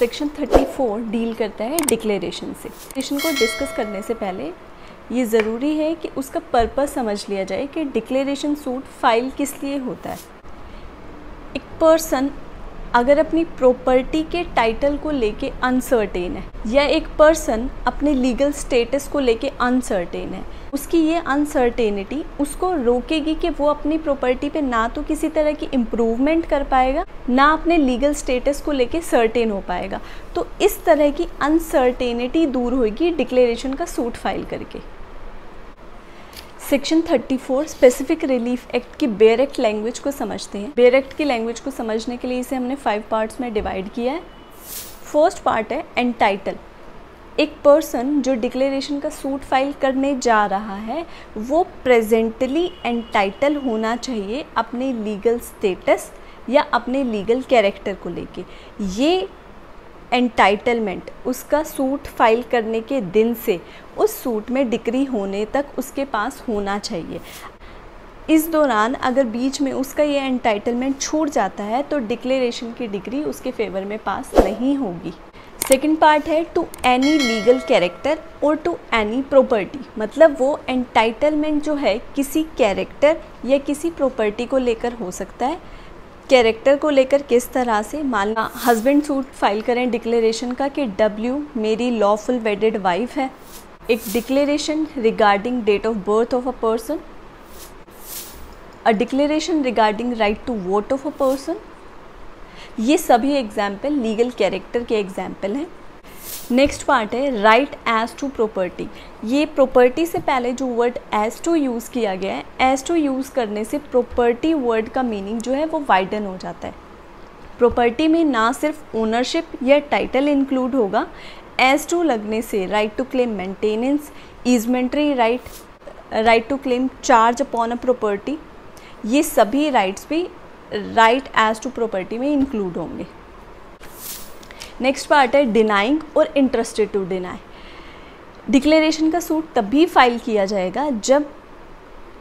Section 34 deal करता है declaration से। डिक्लेरेशन को डिस्कस करने से पहले ये ज़रूरी है कि उसका पर्पस समझ लिया जाए कि डिक्लेरेशन सूट फ़ाइल किस लिए होता है। एक पर्सन अगर अपनी प्रॉपर्टी के टाइटल को लेके अनसर्टेन है या एक पर्सन अपने लीगल स्टेटस को लेके अनसर्टेन है उसकी ये अनसर्टेनिटी उसको रोकेगी कि वो अपनी प्रॉपर्टी पे ना तो किसी तरह की इम्प्रूवमेंट कर पाएगा, ना अपने लीगल स्टेटस को लेके सर्टेन हो पाएगा। तो इस तरह की अनसर्टेनिटी दूर होगी डिक्लेरेशन का सूट फ़ाइल करके। सेक्शन 34 स्पेसिफिक रिलीफ एक्ट की बेयर एक्ट लैंग्वेज को समझते हैं। बेयर एक्ट की लैंग्वेज को समझने के लिए इसे हमने फाइव पार्ट्स में डिवाइड किया है। फ़र्स्ट पार्ट है एंटाइटल एक पर्सन जो डिक्लेरेशन का सूट फ़ाइल करने जा रहा है, वो प्रेजेंटली एंटाइटल होना चाहिए अपने लीगल स्टेटस या अपने लीगल कैरेक्टर को लेके। ये एंटाइटलमेंट उसका सूट फ़ाइल करने के दिन से, उस सूट में डिक्री होने तक उसके पास होना चाहिए। इस दौरान अगर बीच में उसका ये एंटाइटलमेंट छूट जाता है तो डिक्लेरेशन की डिग्री उसके फेवर में पास नहीं होगी। सेकेंड पार्ट है टू एनी लीगल कैरेक्टर और टू एनी प्रॉपर्टी मतलब वो एंटाइटलमेंट जो है किसी कैरेक्टर या किसी प्रॉपर्टी को लेकर हो सकता है। कैरेक्टर को लेकर किस तरह से? मान हस्बैंड सूट फ़ाइल करें डिक्लेरेशन का कि डब्ल्यू मेरी लॉफुल वेडेड वाइफ है। एक declaration regarding date of birth of a person a declaration regarding right to vote of a person ये सभी एग्ज़ाम्पल लीगल कैरेक्टर के एग्ज़ाम्पल हैं। नेक्स्ट पार्ट है राइट एज टू प्रॉपर्टी ये property से पहले जो वर्ड एज टू यूज़ किया गया है एज टू यूज़ करने से प्रॉपर्टी वर्ड का मीनिंग जो है वो वाइडन हो जाता है। प्रॉपर्टी में ना सिर्फ़ ओनरशिप या टाइटल इंक्लूड होगा एज टू लगने से right to claim maintenance easementary right right to claim charge upon a property ये सभी राइट्स भी राइट एज टू प्रॉपर्टी में इंक्लूड होंगे। नेक्स्ट पार्ट है डिनाइंग और इंटरेस्टेड टू डिनाई डिक्लेरेशन का सूट तभी फ़ाइल किया जाएगा जब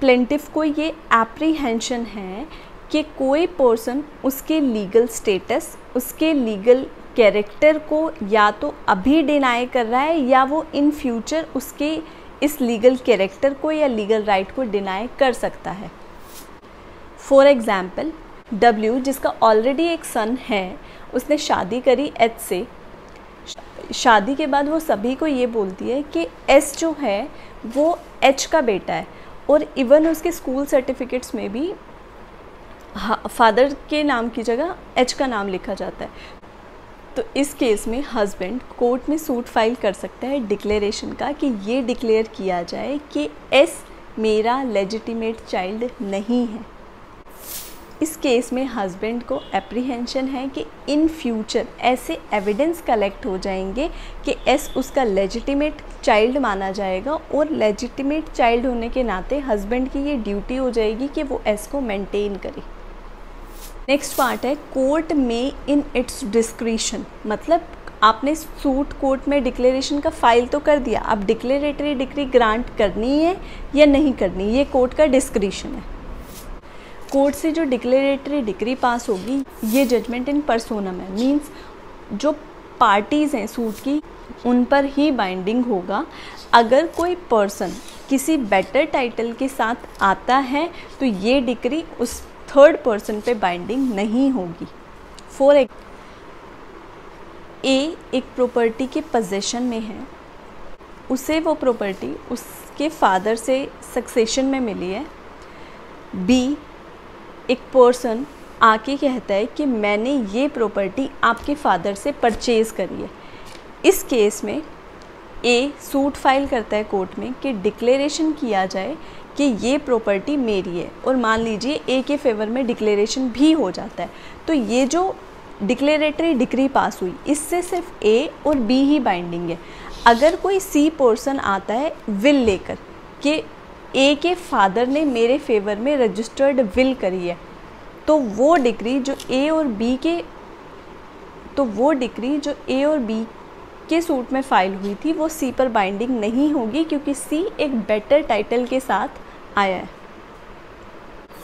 प्लेंटिफ को ये एप्रीहेंशन है कि कोई पर्सन उसके लीगल स्टेटस उसके लीगल कैरेक्टर को या तो अभी डिनाई कर रहा है या वो इन फ्यूचर उसके इस लीगल कैरेक्टर को या लीगल राइट right को डिनाई कर सकता है। फॉर एग्ज़ाम्पल डब्ल्यू जिसका ऑलरेडी एक सन है, उसने शादी करी एच से। शादी के बाद वो सभी को ये बोलती है कि एस जो है, वो एच का बेटा है। और इवन उसके स्कूल सर्टिफिकेट्स में भी फादर के नाम की जगह एच का नाम लिखा जाता है। तो इस केस में हस्बैंड कोर्ट में सूट फ़ाइल कर सकता है डिक्लेरेशन का कि ये डिक्लेयर किया जाए कि एस मेरा लेजिटिमेट चाइल्ड नहीं है। इस केस में हस्बैंड को एप्रीहेंशन है कि इन फ्यूचर ऐसे एविडेंस कलेक्ट हो जाएँगे कि एस उसका लेजिटिमेट चाइल्ड माना जाएगा और लेजिटिमेट चाइल्ड होने के नाते हस्बैंड की ये ड्यूटी हो जाएगी कि वो एस को मेंटेन करे। नेक्स्ट पार्ट है कोर्ट में इन इट्स डिस्क्रिशन मतलब आपने सूट कोर्ट में डिक्लेरेशन का फ़ाइल तो कर दिया, अब डिक्लेरेटरी डिग्री ग्रांट करनी है या नहीं करनी, ये कोर्ट का डिस्क्रिशन है। कोर्ट से जो डिक्लेरेटरी डिग्री पास होगी, ये जजमेंट इन परसोनम है। मीन्स जो पार्टीज़ हैं सूट की, उन पर ही बाइंडिंग होगा। अगर कोई पर्सन किसी बेटर टाइटल के साथ आता है तो ये डिग्री उस थर्ड पर्सन पे बाइंडिंग नहीं होगी। फॉर एक ए एक प्रॉपर्टी के पोजेशन में है। उसे वो प्रॉपर्टी उसके फादर से सक्सेशन में मिली है। बी एक पर्सन आके कहता है कि मैंने ये प्रॉपर्टी आपके फादर से परचेज़ करी है। इस केस में ए सूट फ़ाइल करता है कोर्ट में कि डिक्लेरेशन किया जाए कि ये प्रॉपर्टी मेरी है और मान लीजिए ए के फेवर में डिक्लेरेशन भी हो जाता है। तो ये जो डिक्लेरेटरी डिग्री पास हुई, इससे सिर्फ़ ए और बी ही बाइंडिंग है। अगर कोई सी पर्सन आता है विल लेकर, कि ए के फादर ने मेरे फेवर में रजिस्टर्ड विल करी है। तो वो डिग्री जो ए और बी के तो वो डिग्री जो ए और बी के सूट में फ़ाइल हुई थी, वो सी पर बाइंडिंग नहीं होगी क्योंकि सी एक बेटर टाइटल के साथ आया है।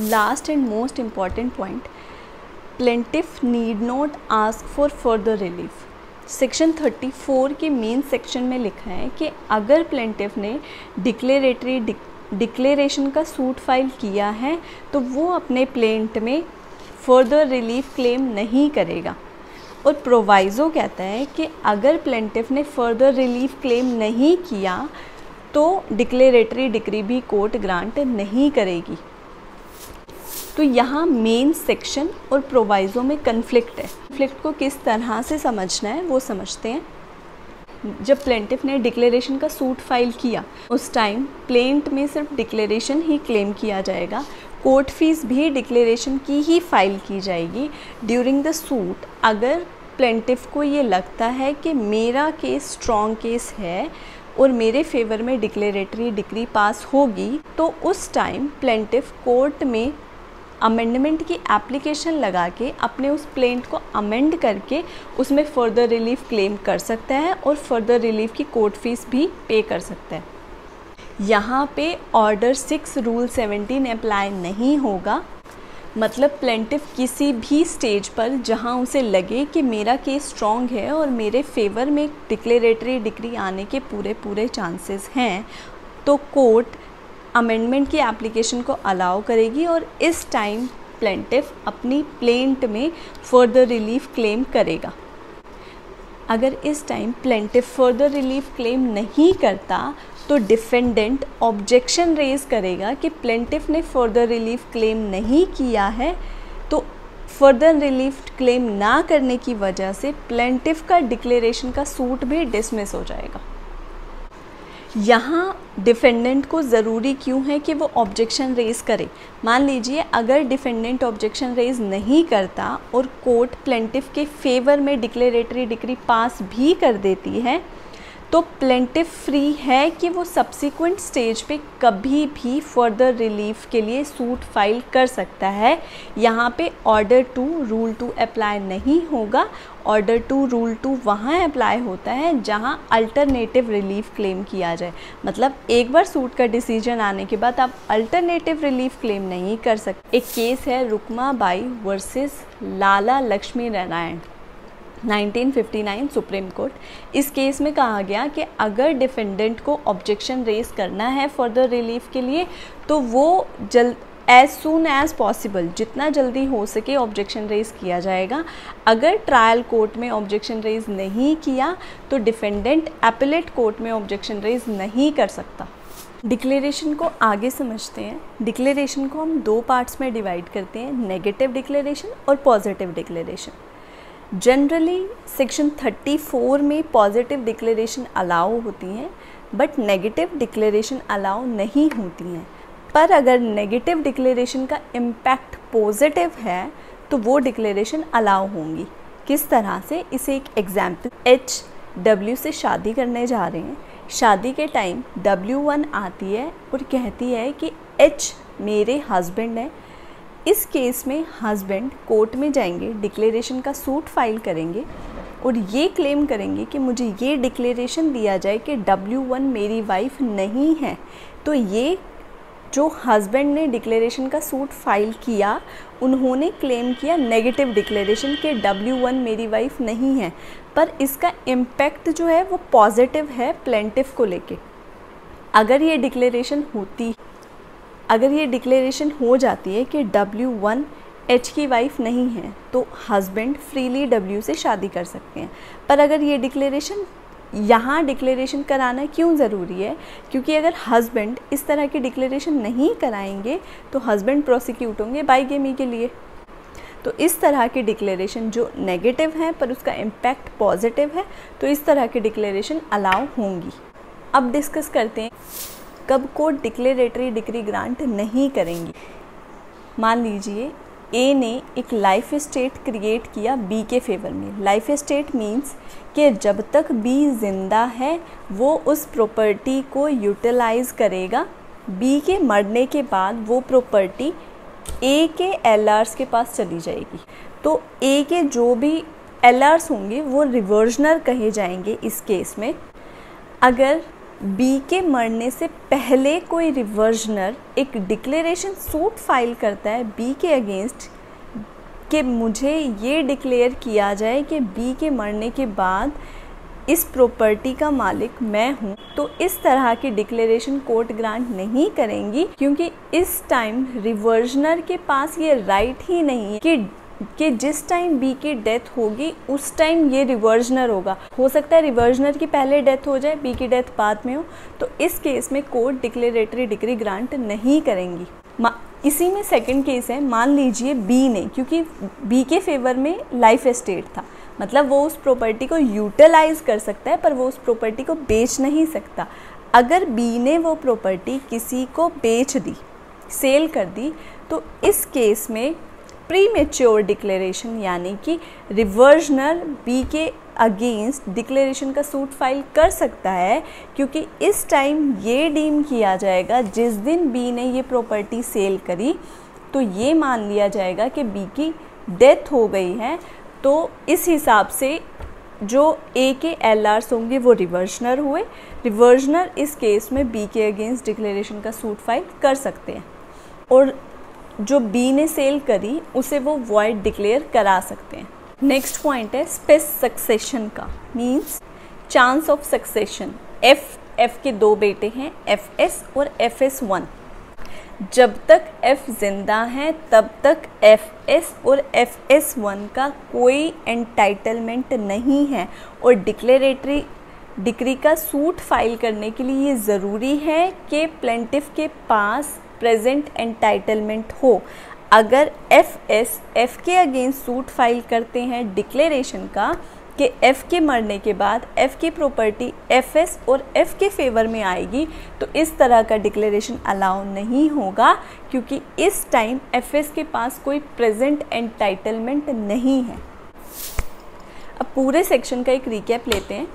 Last and most important point plaintiff need not ask for further relief section 34 के मेन सेक्शन में लिखा है कि अगर प्लेंटिफ ने डिक्लेरेटरी डिक्लेरेशन का सूट फ़ाइल किया है तो वो अपने प्लेंट में फर्दर रिलीफ क्लेम नहीं करेगा। और प्रोवाइज़ो कहता है कि अगर प्लेंटिफ ने फर्दर रिलीफ क्लेम नहीं किया तो डिक्लेरेटरी डिक्री भी कोर्ट ग्रांट नहीं करेगी। तो यहाँ मेन सेक्शन और प्रोवाइज़ो में कन्फ्लिक्ट है। कन्फ्लिक्ट को किस तरह से समझना है, वो समझते हैं। जब प्लेंटिफ ने डिक्लेरेशन का सूट फ़ाइल किया, उस टाइम प्लेंट में सिर्फ़ डिक्लेरेशन ही क्लेम किया जाएगा। कोर्ट फ़ीस भी डिक्लेरेशन की ही फ़ाइल की जाएगी। ड्यूरिंग द सूट अगर प्लेंटिफ को ये लगता है कि मेरा केस स्ट्रॉन्ग केस है और मेरे फेवर में डिक्लेरेटरी डिग्री पास होगी तो उस टाइम प्लेंटिफ कोर्ट में अमेंडमेंट की एप्लीकेशन लगा के अपने उस प्लेंट को अमेंड करके उसमें फ़र्दर रिलीफ क्लेम कर सकता है और फर्दर रिलीफ की कोर्ट फ़ीस भी पे कर सकता है। यहाँ पे order six rule seventeen apply नहीं होगा। मतलब प्लेंटिव किसी भी स्टेज पर जहाँ उसे लगे कि मेरा केस स्ट्रॉन्ग है और मेरे फेवर में डिक्लेरेटरी डिग्री आने के पूरे पूरे चांसेस हैं तो कोर्ट अमेंडमेंट की एप्लीकेशन को अलाउ करेगी और इस टाइम प्लेंटिव अपनी प्लेंट में फर्दर रिलीफ क्लेम करेगा। अगर इस time plaintiff further relief claim नहीं करता तो डिफेंडेंट ऑब्जेक्शन रेज करेगा कि प्लेंटिफ ने फर्दर रिलीफ क्लेम नहीं किया है तो फर्दर रिलीफ क्लेम ना करने की वजह से प्लेंटिफ का डिक्लेरेशन का सूट भी डिसमिस हो जाएगा। यहाँ डिफेंडेंट को ज़रूरी क्यों है कि वो ऑब्जेक्शन रेज करे? मान लीजिए, अगर डिफेंडेंट ऑब्जेक्शन रेज नहीं करता और कोर्ट प्लेंटिफ के फेवर में डिक्लेरेटरी डिग्री पास भी कर देती है तो प्लेंटिव फ्री है कि वो सब्सिक्वेंट स्टेज पे कभी भी फर्दर रिलीफ के लिए सूट फ़ाइल कर सकता है। यहाँ पे order two rule two apply नहीं होगा। ऑर्डर टू रूल टू वहाँ अप्लाई होता है जहाँ अल्टरनेटिव रिलीफ क्लेम किया जाए। मतलब एक बार सूट का डिसीज़न आने के बाद आप अल्टरनेटिव रिलीफ क्लेम नहीं कर सकते। एक केस है Rukma Bai versus Lala Lakshmi Narayan. 1959 supreme court, इस केस में कहा गया कि अगर डिफेंडेंट को ऑब्जेक्शन रेज करना है फर्दर रिलीफ के लिए तो वो जल्द एज सुन एज पॉसिबल जितना जल्दी हो सके ऑब्जेक्शन रेज किया जाएगा। अगर ट्रायल कोर्ट में ऑब्जेक्शन रेज नहीं किया तो डिफेंडेंट एपिलेट कोर्ट में ऑब्जेक्शन रेज नहीं कर सकता। डिक्लेरेशन को आगे समझते हैं। डिक्लेरेशन को हम दो पार्ट्स में डिवाइड करते हैं नेगेटिव डिक्लेरेशन और पॉजिटिव डिक्लेरेशन जनरली सेक्शन 34 में पॉजिटिव डिक्लेरेशन अलाउ होती हैं बट नेगेटिव डिक्लेरेशन अलाउ नहीं होती हैं। पर अगर नेगेटिव डिक्लेरेशन का इम्पैक्ट पॉजिटिव है तो वो डिक्लेरेशन अलाउ होंगी। किस तरह से? इसे एक एग्ज़ाम्पल एच डब्ल्यू से शादी करने जा रहे हैं। शादी के टाइम डब्ल्यू वन आती है और कहती है कि एच मेरे हस्बैंड हैं। इस केस में हस्बैंड कोर्ट में जाएँगे, डिक्लेरेशन का सूट फ़ाइल करेंगे और ये क्लेम करेंगे कि मुझे ये डिक्लेरेशन दिया जाए कि डब्ल्यू वन मेरी वाइफ नहीं है। तो ये जो हस्बैंड ने डिक्लेरेशन का सूट फ़ाइल किया, उन्होंने क्लेम किया नेगेटिव डिक्लेरेशन कि डब्ल्यू वन मेरी वाइफ नहीं है। पर इसका इम्पैक्ट जो है वो पॉजिटिव है प्लेंटिव को लेके। अगर ये डिक्लेरेशन होती अगर ये डिक्लेरेशन हो जाती है कि डब्ल्यू वन एच की वाइफ नहीं है तो हस्बैंड फ्रीली डब्ल्यू से शादी कर सकते हैं। पर अगर ये डिक्लेरेशन यहाँ डिक्लेरेशन कराना क्यों ज़रूरी है? क्योंकि अगर हस्बैंड इस तरह की डिक्लेरेशन नहीं कराएँगे तो हस्बैंड प्रोसिक्यूट होंगे बाई गेमी के लिए। तो इस तरह की डिक्लेरेशन जो नेगेटिव है, पर उसका इम्पैक्ट पॉजिटिव है तो इस तरह की डिक्लेरेशन अलाउ होंगी। अब डिस्कस करते हैं। कब कोर्ट डिक्लेरेटरी डिग्री ग्रांट नहीं करेंगी? मान लीजिए ए ने एक लाइफ स्टेट क्रिएट किया बी के फेवर में। लाइफ स्टेट मींस कि जब तक बी ज़िंदा है, वो उस प्रॉपर्टी को यूटिलाइज करेगा। बी के मरने के बाद वो प्रॉपर्टी ए के एल के पास चली जाएगी। तो ए के जो भी एल होंगे, वो रिवर्जनर कहे जाएँगे इस केस में। अगर बी के मरने से पहले कोई रिवर्जनर एक डिक्लेरेशन सूट फ़ाइल करता है बी के अगेंस्ट कि मुझे ये डिक्लेयर किया जाए कि बी के मरने के बाद इस प्रॉपर्टी का मालिक मैं हूँ तो इस तरह की डिक्लेरेशन कोर्ट ग्रांट नहीं करेंगी, क्योंकि इस टाइम रिवर्जनर के पास ये राइट ही नहीं है कि कि जिस टाइम बी की डेथ होगी, उस टाइम ये रिवर्जनर होगा। हो सकता है रिवर्जनर की पहले डेथ हो जाए बी की डेथ बाद में हो तो इस केस में कोर्ट डिक्लेरेटरी डिग्री ग्रांट नहीं करेंगी। इसी में सेकंड केस है, मान लीजिए बी ने, क्योंकि बी के फेवर में लाइफ एस्टेट था। मतलब वो उस प्रॉपर्टी को यूटिलाइज कर सकता है, पर वो उस प्रॉपर्टी को बेच नहीं सकता। अगर बी ने वो प्रॉपर्टी किसी को बेच दी सेल कर दी तो इस केस में प्री मेच्योर डिक्लेरेशन यानी कि रिवर्जनर बी के अगेंस्ट डिक्लेरेशन का सूट फ़ाइल कर सकता है, क्योंकि इस टाइम ये डीम किया जाएगा, जिस दिन बी ने ये प्रॉपर्टी सेल करी तो ये मान लिया जाएगा कि बी की डेथ हो गई है तो इस हिसाब से जो ए के एल आर्स होंगे वो रिवर्जनर हुए। रिवर्जनर इस केस में बी के अगेंस्ट डिक्लेरेशन का सूट फ़ाइल कर सकते हैं। और जो बी ने सेल करी, उसे वो वॉइड डिक्लेयर करा सकते हैं। नेक्स्ट पॉइंट है स्पेस सक्सेशन का। Means chance of succession F F के दो बेटे हैं एफ़ एस और एफ़ एस वन जब तक एफ़ ज़िंदा है, तब तक एफ़ एस और एफ़ एस वन का कोई एंटाइटलमेंट नहीं है और डिक्लेरेटरी डिक्री का सूट फ़ाइल करने के लिए ये ज़रूरी है कि प्लेंटिफ के पास प्रेजेंट एंटाइटलमेंट हो। अगर एफ़ एस एफ़ के अगेंस्ट सूट फ़ाइल करते हैं डिक्लेरेशन का, कि एफ़ के मरने के बाद एफ़ की प्रॉपर्टी एफ़ एस और एफ़ के फेवर में आएगी तो इस तरह का डिक्लेरेशन अलाउ नहीं होगा, क्योंकि इस टाइम एफ़ एस के पास कोई प्रेजेंट एंटाइटलमेंट नहीं है। अब पूरे सेक्शन का एक रिकैप लेते हैं।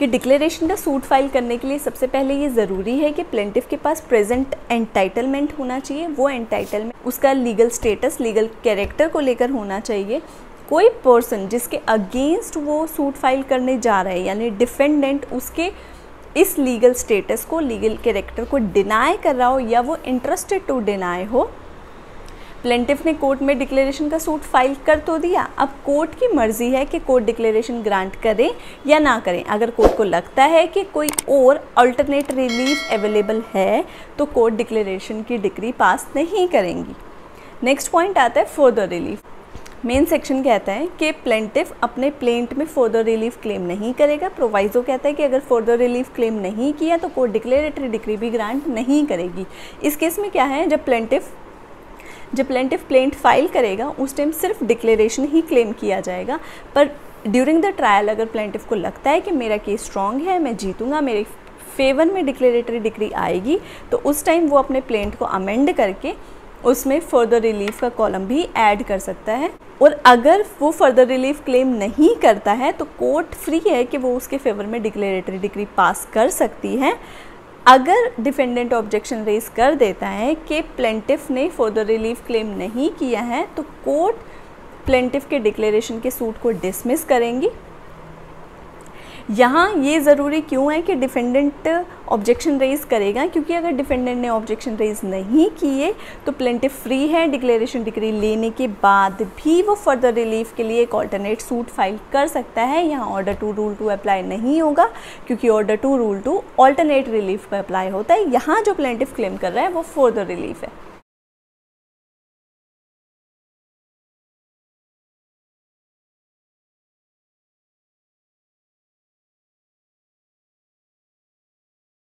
कि डिक्लेरेशन का सूट फ़ाइल करने के लिए सबसे पहले ये ज़रूरी है कि प्लेंटिफ के पास प्रेजेंट एंटाइटलमेंट होना चाहिए। वो एंटाइटलमेंट उसका लीगल स्टेटस लीगल कैरेक्टर को लेकर होना चाहिए। कोई पर्सन जिसके अगेंस्ट वो सूट फ़ाइल करने जा रहा है, यानी डिफेंडेंट उसके इस लीगल स्टेटस को लीगल कैरेक्टर को डिनाई कर रहा हो या वो इंटरेस्टेड टू डिनाई हो प्लेंटिफ ने कोर्ट में डिक्लेरेशन का सूट फ़ाइल कर तो दिया। अब कोर्ट की मर्ज़ी है कि कोर्ट डिक्लेरेशन ग्रांट करे या ना करें। अगर कोर्ट को लगता है कि कोई और अल्टरनेट रिलीफ अवेलेबल है तो कोर्ट डिक्लेरेशन की डिग्री पास नहीं करेंगी। नेक्स्ट पॉइंट आता है फर्दर रिलीफ। मेन सेक्शन कहता है कि प्लेंटिफ अपने प्लेंट में फर्दर रिलीफ क्लेम नहीं करेगा। प्रोवाइजो कहता है कि अगर फर्दर रिलीफ क्लेम नहीं किया तो कोर्ट डिक्लेरेटरी डिग्री भी ग्रांट नहीं करेगी। इस केस में क्या है? जब प्लेंटिफ जब प्लेंटिव प्लेंट फ़ाइल करेगा, उस टाइम सिर्फ़ डिक्लेरेशन ही क्लेम किया जाएगा। पर ड्यूरिंग द ट्रायल अगर प्लेंटिव को लगता है कि मेरा केस स्ट्रॉन्ग है, मैं जीतूँगा, मेरे फेवर में डिक्लेरेटरी डिग्री आएगी तो उस टाइम वो अपने प्लेंट को अमेंड करके उसमें फर्दर रिलीफ का कॉलम भी ऐड कर सकता है। और अगर वो फर्दर रिलीफ क्लेम नहीं करता है तो कोर्ट फ्री है कि वो उसके फेवर में डिक्लेरेटरी डिग्री पास कर सकती है। अगर डिफेंडेंट ऑब्जेक्शन रेज कर देता है कि प्लेंटिफ ने फर्दर रिलीफ क्लेम नहीं किया है तो कोर्ट प्लेंटिफ के डिक्लेरेशन के सूट को डिसमिस करेंगी। यहाँ ये ज़रूरी क्यों है कि डिफेंडेंट ऑब्जेक्शन रेज करेगा? क्योंकि अगर डिफेंडेंट ने ऑब्जेक्शन रेज नहीं किए तो प्लेंटिव फ्री है डिक्लेरेशन डिग्री लेने के बाद भी वो फर्दर रिलीफ के लिए एक ऑल्टरनेट सूट फ़ाइल कर सकता है। यहाँ order two rule two apply नहीं होगा, क्योंकि order two rule two alternate relief पर अप्लाई होता है। यहाँ जो प्लेंटिव क्लेम कर रहा है, वो फर्दर रिलीफ है।